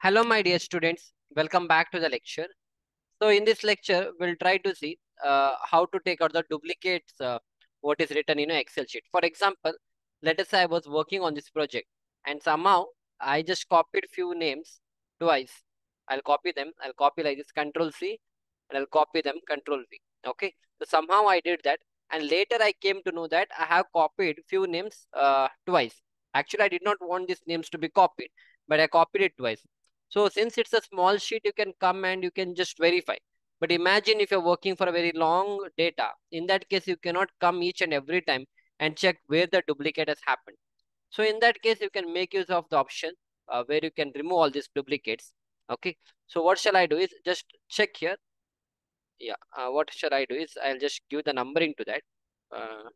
Hello, my dear students. Welcome back to the lecture. So in this lecture, we'll try to see uh, how to take out the duplicates, uh, what is written in an Excel sheet. For example, let us say I was working on this project and somehow I just copied few names twice. I'll copy them. I'll copy like this, Control C, and I'll copy them, Control V. Okay. So somehow I did that. And later I came to know that I have copied few names uh, twice. Actually, I did not want these names to be copied, but I copied it twice. So since it's a small sheet, you can come and you can just verify. But imagine if you're working for a very long data. In that case, you cannot come each and every time and check where the duplicate has happened. So in that case, you can make use of the option uh, where you can remove all these duplicates. Okay. So what shall I do is just check here. Yeah. Uh, what shall I do is I'll just give the numbering to that. Uh,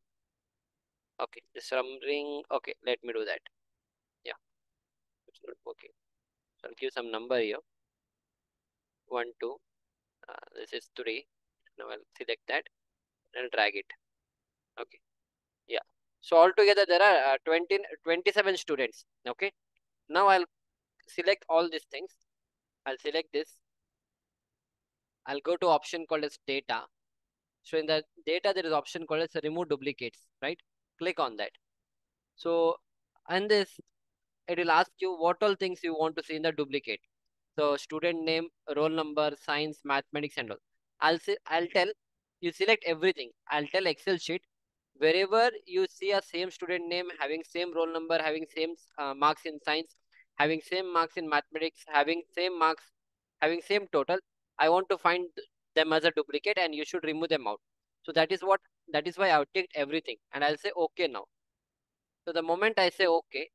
okay. This numbering. Okay. Let me do that. Yeah. It's not working. So I'll give some number here. One, two. Uh, this is three. Now I'll select that and drag it. Okay. Yeah. So altogether there are uh, 20, 27 students. Okay. Now I'll select all these things. I'll select this. I'll go to option called as data. So in the data, there is option called as remove duplicates, right? Click on that. So, and this, it will ask you what all things you want to see in the duplicate. So student name, roll number, science, mathematics and all. I'll say, I'll tell you select everything. I'll tell Excel sheet wherever you see a same student name having same roll number, having same uh, marks in science, having same marks in mathematics, having same marks, having same total, I want to find them as a duplicate and you should remove them out. So that is what, that is why I've ticked everything and I'll say okay now. So the moment I say okay,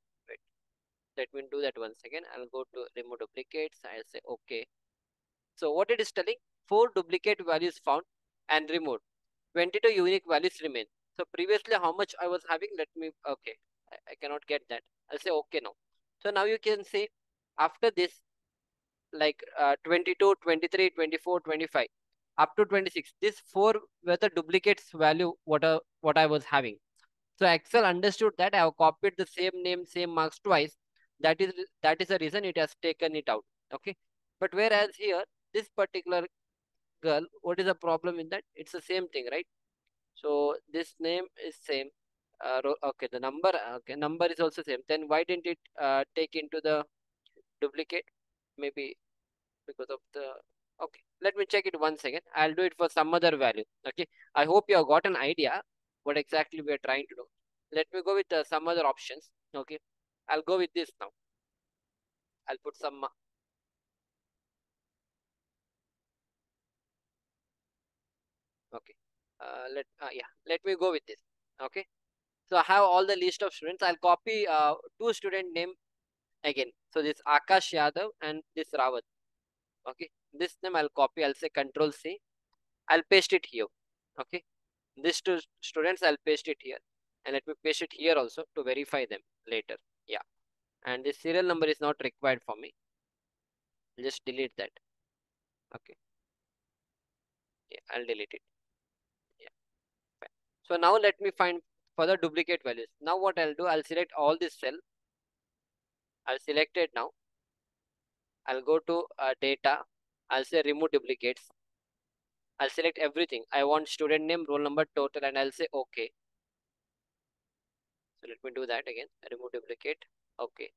let me do that once again. I'll go to remove duplicates. I'll say okay. So what it is telling, four duplicate values found and removed. 22 unique values remain. So previously how much I was having, let me, okay, I, I cannot get that. I'll say okay now. So now you can see after this, like uh, 22, 23, 24, 25, up to 26, this four were the duplicates value what, uh, what I was having. So Excel understood that I have copied the same name, same marks twice. That is that is the reason it has taken it out. Okay. But whereas here, this particular girl, what is the problem in that? It's the same thing, right? So this name is same. Uh, okay, the number, okay, number is also same. Then why didn't it uh, take into the duplicate? Maybe because of the, okay, let me check it once again. I'll do it for some other value. Okay, I hope you have got an idea what exactly we are trying to do. Let me go with uh, some other options. Okay, I'll go with this now. I'll put some okay. Uh, let uh, yeah let me go with this. Okay. So i have all the list of students. I'll copy uh, two student name again. So this akash yadav and this rawat. Okay. This name i'll copy. I'll say control c. I'll paste it here. Okay. These two students i'll paste it here. And let me paste it here also to verify them later yeah and this serial number is not required for me I'll just delete that okay yeah i'll delete it Yeah. so now let me find further duplicate values. Now what I'll do, I'll select all this cell. I'll select it now. I'll go to uh, data. I'll say remove duplicates. I'll select everything. I want student name, roll number, total, and I'll say okay. So let me do that again. Remove duplicate. Okay.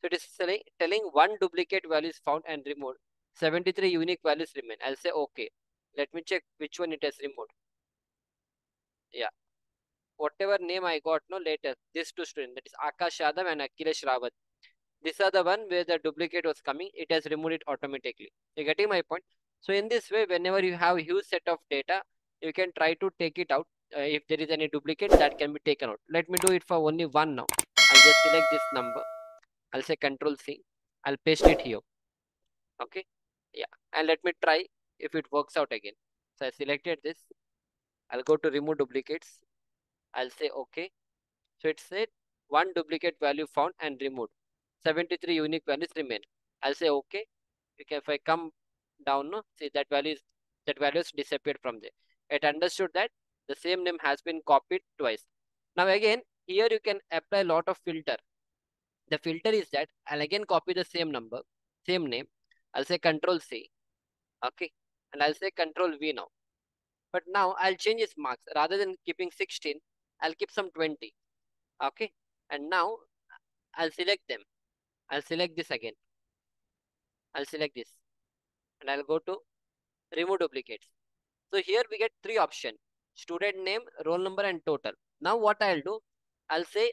So it is telling, telling one duplicate value is found and removed. 73 unique values remain. I'll say okay. Let me check which one it has removed yeah whatever name I got no later, these two students, that is Akash Yadav and Akhilesh Rawat. These are the one where the duplicate was coming, it has removed it automatically. You getting my point? So in this way, whenever you have huge set of data, you can try to take it out. Uh, if there is any duplicate, that can be taken out. Let me do it for only one now. I'll just select this number. I'll say Control C. I'll paste it here. Okay. Yeah. And let me try if it works out again. So I selected this. I'll go to remove duplicates. I'll say okay. So it said one duplicate value found and removed. 73 unique values remain. I'll say okay. Okay, if I come down, no, see that value is that value has disappeared from there. It understood that the same name has been copied twice. Now again, here you can apply a lot of filter. The filter is that I'll again copy the same number, same name. I'll say control C. Okay. And I'll say control V now. But now I'll change its marks. Rather than keeping 16, I'll keep some 20. Okay. And now I'll select them. I'll select this again. I'll select this. And I'll go to remove duplicates. So here we get three options. Student name, roll number and total. Now what I'll do, I'll say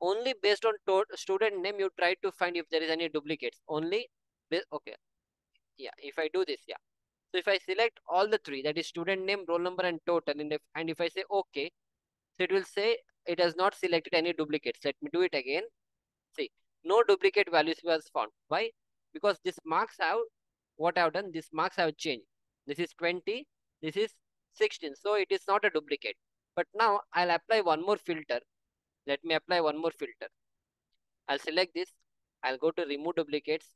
only based on student name you try to find if there is any duplicates. Only, okay. Yeah, if I do this, yeah. So if I select all the three, that is student name, roll number and total, and if, and if I say okay, so it will say it has not selected any duplicates. Let me do it again. See, no duplicate values was found. Why? Because this marks have, what I have done, this marks have changed. This is 20, this is 16. So it is not a duplicate. But now I'll apply one more filter. Let me apply one more filter. I'll select this. I'll go to remove duplicates.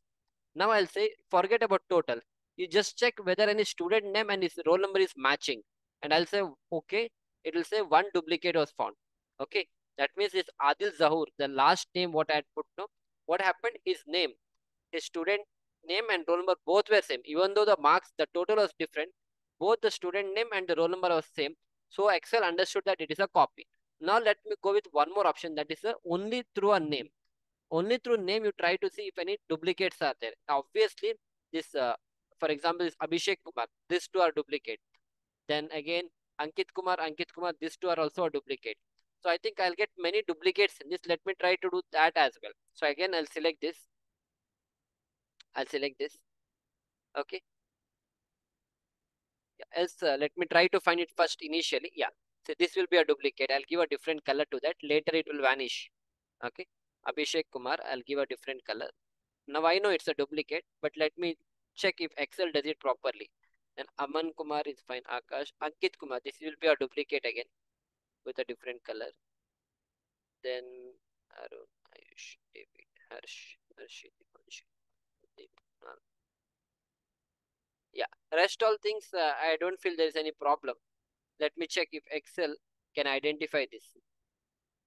Now I'll say forget about total. You just check whether any student name and his roll number is matching. And I'll say okay. It will say one duplicate was found. Okay. That means it's Adil Zahur, the last name what I had put no. What happened? His name, his student name and roll number both were same. Even though the marks, the total was different, both the student name and the roll number was same. So Excel understood that it is a copy. Now let me go with one more option that is a only through a name. Only through name you try to see if any duplicates are there. Obviously, this, uh, for example, is Abhishek Kumar. These two are duplicate. Then again, Ankit Kumar, Ankit Kumar, these two are also a duplicate. So I think I'll get many duplicates in this. Let me try to do that as well. So again, I'll select this. I'll select this. Okay. Else, uh, let me try to find it first initially. Yeah. So this will be a duplicate. I'll give a different color to that. Later it will vanish. Okay. Abhishek Kumar, I'll give a different color. Now I know it's a duplicate, but let me check if Excel does it properly. Then Aman Kumar is fine. Akash, Ankit Kumar, this will be a duplicate again with a different color. Then Arun, Ayush, David, Harsh, Harshit, Yeah, rest all things, uh, I don't feel there is any problem. Let me check if Excel can identify this.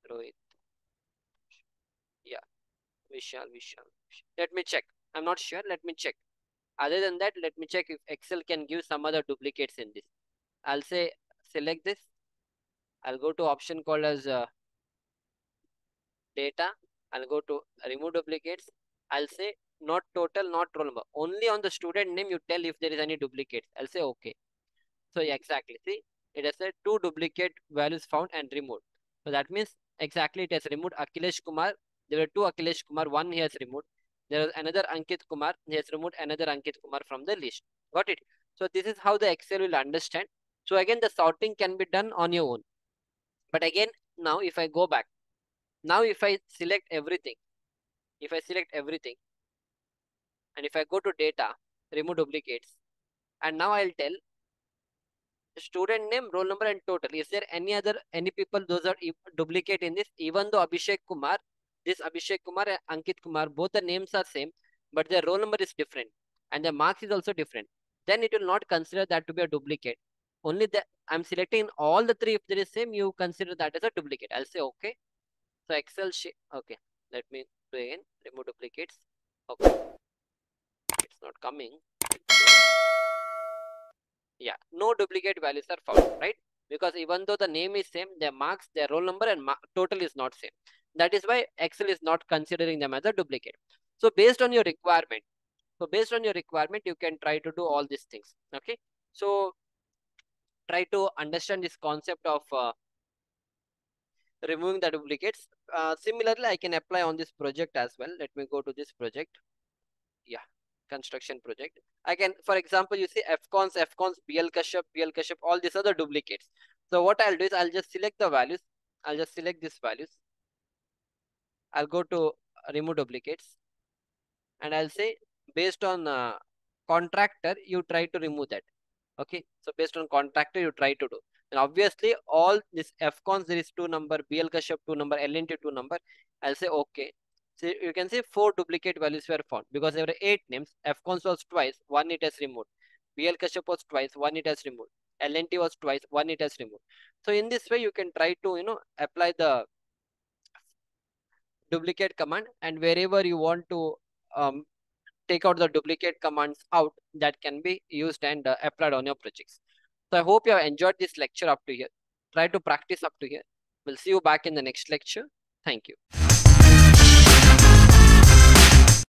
Rohit. Yeah, Vishal, Vishal. Let me check. I'm not sure. Let me check. Other than that, let me check if Excel can give some other duplicates in this. I'll say select this I'll go to option called as uh, data. I'll go to remove duplicates. I'll say not total, not roll number. Only on the student name you tell if there is any duplicates. I'll say okay. So exactly. See, it has said two duplicate values found and removed. So that means exactly it has removed Akhilesh Kumar. There were two Akhilesh Kumar. One he has removed. There is another Ankit Kumar. He has removed another Ankit Kumar from the list. Got it? So this is how the Excel will understand. So again, the sorting can be done on your own. But again, now if I go back, now if I select everything, if I select everything, and if I go to data, remove duplicates, and now I'll tell student name, roll number, and total. Is there any other, any people, those are duplicate in this? Even though Abhishek Kumar, this Abhishek Kumar and Ankit Kumar, both the names are same, but their roll number is different, and the marks is also different. Then it will not consider that to be a duplicate only the I'm selecting all the three. If there is same, you consider that as a duplicate. I'll say okay. So Excel sheet. Okay. Let me do again. Remove duplicates. Okay. Not coming. Yeah. No duplicate values are found, right? Because even though the name is same, their marks, their roll number and total is not same. That is why Excel is not considering them as a duplicate. So based on your requirement, so based on your requirement, you can try to do all these things. Okay. So try to understand this concept of uh, removing the duplicates. Uh, similarly, I can apply on this project as well. Let me go to this project. Yeah, construction project. I can, for example, you see Afcons, Afcons, BL Kashyap, BL Kashyap, all these other duplicates. So what I'll do is I'll just select the values. I'll just select these values. I'll go to remove duplicates. And I'll say based on uh, contractor, you try to remove that. Okay, so based on contractor, you try to do. And obviously, all this Afcons, there is two number, BL Kashyap two number, LNT two number. I'll say okay. So you can see four duplicate values were found because there were eight names. Afcons was twice, one it has removed. BL Kashyap was twice, one it has removed. LNT was twice, one it has removed. So in this way, you can try to, you know, apply the duplicate command and wherever you want to um, take out the duplicate commands out that can be used and uh, applied on your projects. So I hope you have enjoyed this lecture up to here. Try to practice up to here. We'll see you back in the next lecture. Thank you.